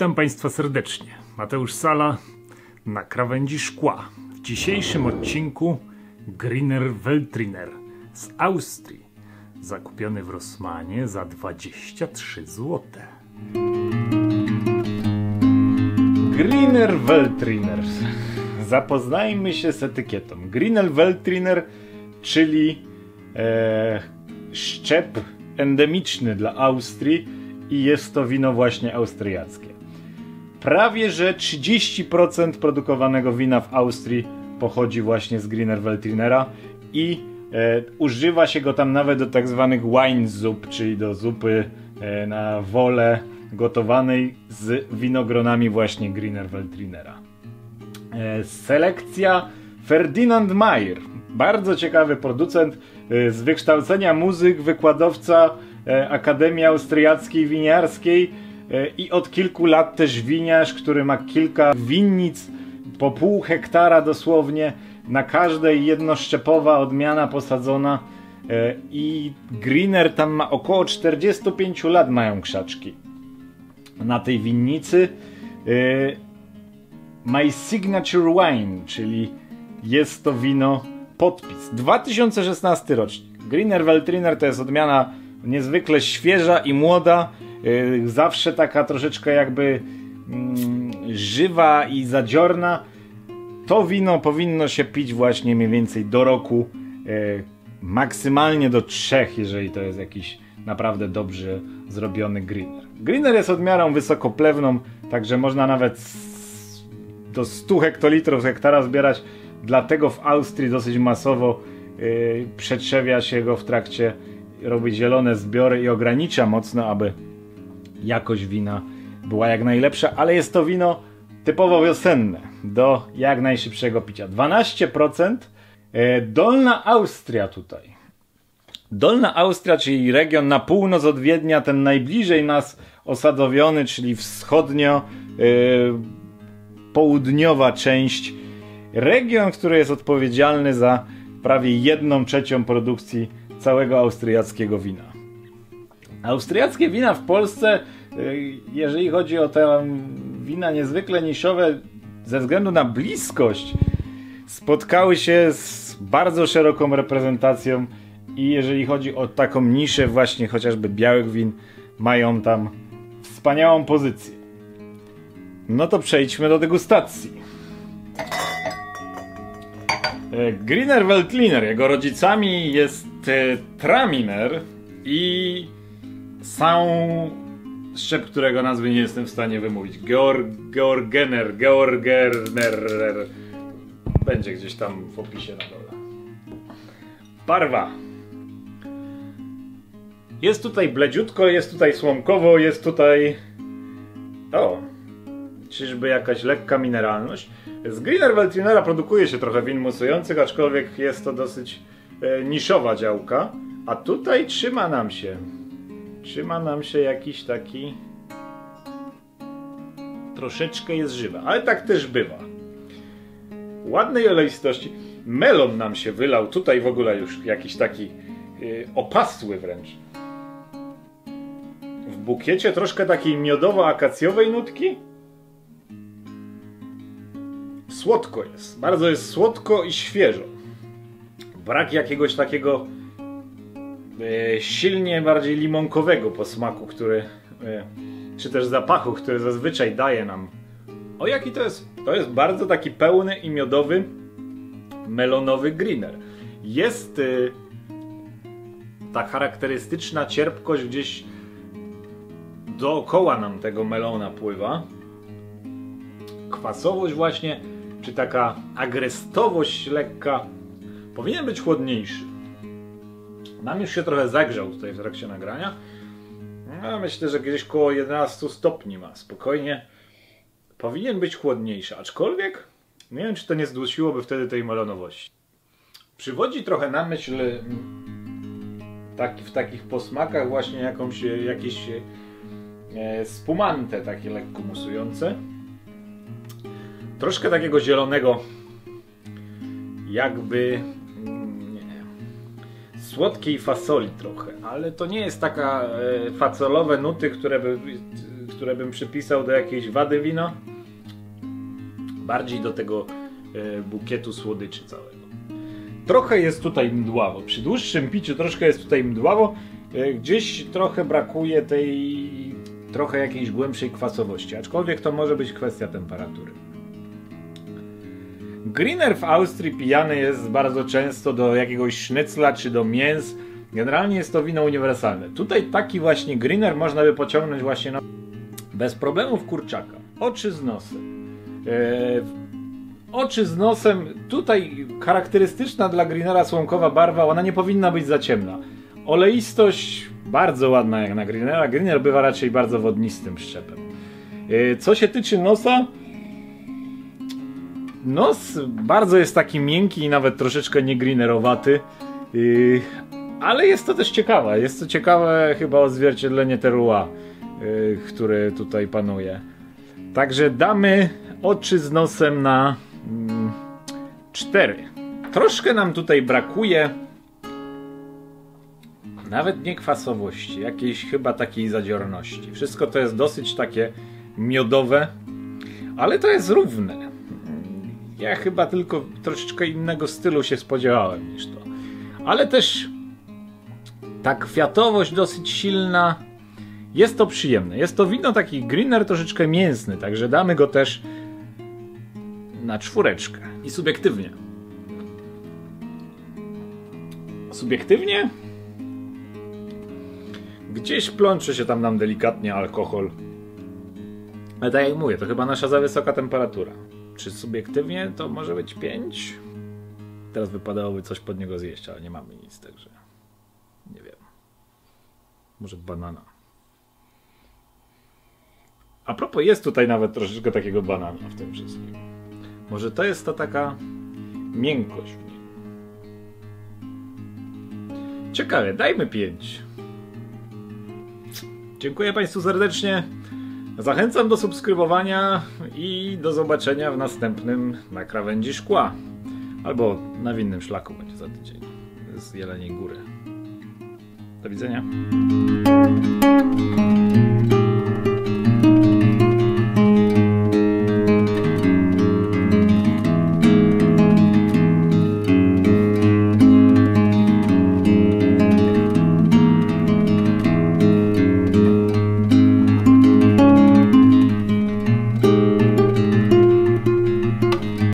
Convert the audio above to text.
Witam Państwa serdecznie. Mateusz Sala na krawędzi szkła. W dzisiejszym odcinku Griner Veltliner z Austrii, zakupiony w Rossmanie za 23 zł. Griner Veltliner. Zapoznajmy się z etykietą. Griner Veltliner, czyli e, szczep endemiczny dla Austrii i jest to wino właśnie austriackie. Prawie że 30% produkowanego wina w Austrii pochodzi właśnie z Griner Veltrinera i e, używa się go tam nawet do tak zwanych wine zup, czyli do zupy e, na wolę gotowanej z winogronami właśnie Griner Veltrinera. E, selekcja Ferdinand Mayer, bardzo ciekawy producent e, z wykształcenia muzyk, wykładowca e, Akademii Austriackiej Winiarskiej i od kilku lat też winiarz, który ma kilka winnic po pół hektara dosłownie, na każdej jednoszczepowa odmiana posadzona i Greener tam ma około 45 lat mają krzaczki na tej winnicy. My Signature Wine, czyli jest to wino podpis. 2016 rocznik. Greener Veltliner to jest odmiana niezwykle świeża i młoda. Yy, zawsze taka troszeczkę jakby yy, żywa i zadziorna. To wino powinno się pić właśnie mniej więcej do roku. Yy, maksymalnie do trzech, jeżeli to jest jakiś naprawdę dobrze zrobiony greener. Greener jest odmiarą wysokoplewną, także można nawet do 100 hektolitrów z hektara zbierać Dlatego w Austrii dosyć masowo yy, przetrzewia się go w trakcie, robi zielone zbiory i ogranicza mocno, aby jakość wina była jak najlepsza, ale jest to wino typowo wiosenne, do jak najszybszego picia. 12% yy, Dolna Austria tutaj. Dolna Austria, czyli region na północ od Wiednia, ten najbliżej nas osadowiony, czyli wschodnio yy, południowa część Region, który jest odpowiedzialny za prawie jedną trzecią produkcji całego austriackiego wina. Austriackie wina w Polsce, jeżeli chodzi o te wina niezwykle niszowe, ze względu na bliskość, spotkały się z bardzo szeroką reprezentacją i jeżeli chodzi o taką niszę właśnie chociażby białych win, mają tam wspaniałą pozycję. No to przejdźmy do degustacji. E, Greener Veltliner, jego rodzicami jest e, Traminer i sam szczep, którego nazwy nie jestem w stanie wymówić. Georg, Georgener, Georgerner. Będzie gdzieś tam w opisie na dole. Barwa. Jest tutaj bledziutko, jest tutaj słomkowo, jest tutaj... O! Czyżby jakaś lekka mineralność? Z Greener Veltrinera produkuje się trochę win musujących, aczkolwiek jest to dosyć e, niszowa działka. A tutaj trzyma nam się. Trzyma nam się jakiś taki. Troszeczkę jest żywa, ale tak też bywa. Ładnej oleistości. Melon nam się wylał. Tutaj w ogóle już jakiś taki e, opasły wręcz. W bukiecie troszkę takiej miodowo-akacjowej nutki słodko jest. Bardzo jest słodko i świeżo. Brak jakiegoś takiego silnie bardziej limonkowego posmaku, który e, czy też zapachu, który zazwyczaj daje nam. O jaki to jest? To jest bardzo taki pełny i miodowy melonowy greener. Jest e, ta charakterystyczna cierpkość gdzieś dookoła nam tego melona pływa. Kwasowość właśnie czy taka agrestowość lekka powinien być chłodniejszy. Nam już się trochę zagrzał tutaj w trakcie nagrania. No, myślę, że gdzieś koło 11 stopni ma. Spokojnie. Powinien być chłodniejszy, aczkolwiek nie wiem, czy to nie zdusiłoby wtedy tej melonowości. Przywodzi trochę na myśl mm, taki, w takich posmakach właśnie jakąś, jakieś e, spumante takie lekko musujące troszkę takiego zielonego, jakby słodkiej fasoli trochę, ale to nie jest taka e, facolowe nuty, które by, które bym przypisał do jakiejś wady wina. Bardziej do tego e, bukietu słodyczy całego. Trochę jest tutaj mdławo. Przy dłuższym piciu troszkę jest tutaj mdławo. E, gdzieś trochę brakuje tej trochę jakiejś głębszej kwasowości, aczkolwiek to może być kwestia temperatury. Greener w Austrii pijany jest bardzo często do jakiegoś sznycla czy do mięs. Generalnie jest to wino uniwersalne. Tutaj taki właśnie Greener można by pociągnąć właśnie na... bez problemów kurczaka. Oczy z nosem. Eee, oczy z nosem. Tutaj charakterystyczna dla Greenera słomkowa barwa, ona nie powinna być za ciemna. Oleistość bardzo ładna jak na Greenera. Greener bywa raczej bardzo wodnistym szczepem. Eee, co się tyczy nosa, Nos bardzo jest taki miękki i nawet troszeczkę niegreenerowaty. Yy, ale jest to też ciekawe. Jest to ciekawe chyba odzwierciedlenie terroir, yy, które tutaj panuje. Także damy oczy z nosem na mm, cztery. Troszkę nam tutaj brakuje nawet nie kwasowości, jakiejś chyba takiej zadziorności. Wszystko to jest dosyć takie miodowe, ale to jest równe. Ja chyba tylko troszeczkę innego stylu się spodziewałem niż to. Ale też ta kwiatowość dosyć silna. Jest to przyjemne. Jest to wino taki greener troszeczkę mięsny, także damy go też na czwóreczkę. I subiektywnie. Subiektywnie gdzieś plącze się tam nam delikatnie alkohol. Ale tak jak mówię, to chyba nasza za wysoka temperatura. Czy subiektywnie to może być 5? Teraz wypadałoby coś pod niego zjeść, ale nie mamy nic, także nie wiem. Może banana. A propos, jest tutaj nawet troszeczkę takiego banana w tym wszystkim. Może to jest ta taka miękkość w nim. Ciekawe, dajmy 5. Dziękuję Państwu serdecznie. Zachęcam do subskrybowania i do zobaczenia w następnym na krawędzi szkła. Albo na winnym szlaku będzie za tydzień z Jeleniej Góry. Do widzenia.